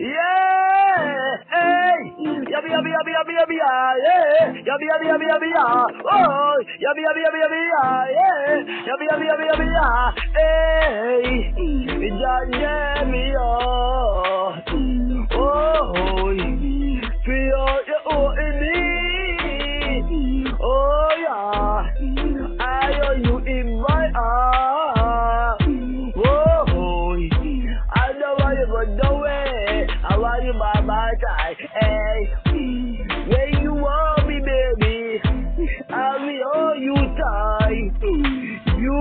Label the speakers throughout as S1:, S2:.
S1: Yeah, hey, yummy, yummy, yummy, yummy, yummy, yeah, yummy, yummy, yummy, yummy, oh, yummy, yummy, yummy, yummy, yeah, yummy, yummy, yummy, yummy, hey, John, yeah, me, oh, I want you by my side, hey, when you want me, baby, I will hold you tight, you,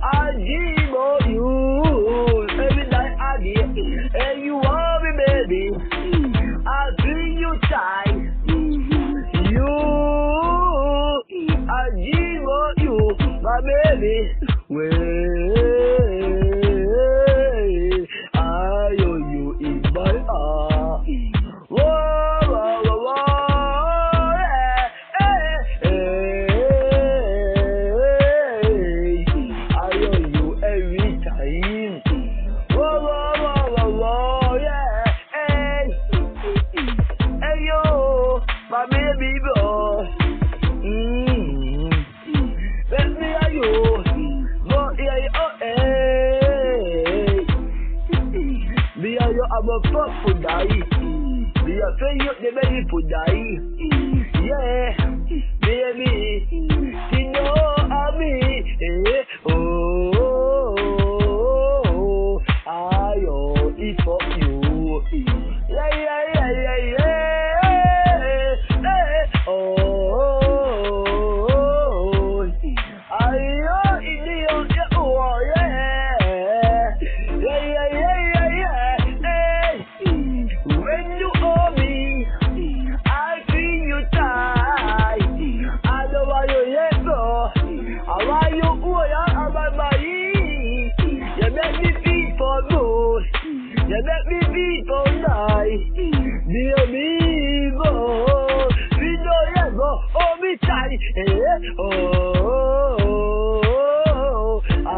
S1: I dream of you, every night I get, and you want me, baby, I feel you tight, you, I dream of you, my baby, well, baby boy. Mm. Let me hear you, go hear oh, hey. Me and you have a fuck for die. Me a say you the baby for die. Yeah, baby, you know how me. Eh, oh, oh, oh, I oh, it for you. Yeah, yeah, yeah, yeah, let me people die. Dear people, we don't ever oh me. Eh? Oh, I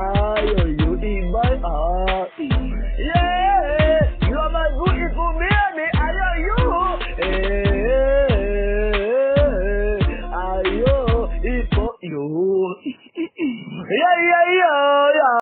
S1: owe you in my heart. Yeah, you are my beautiful baby. I owe you. Eh, I owe it for you. yeah, yeah, yeah.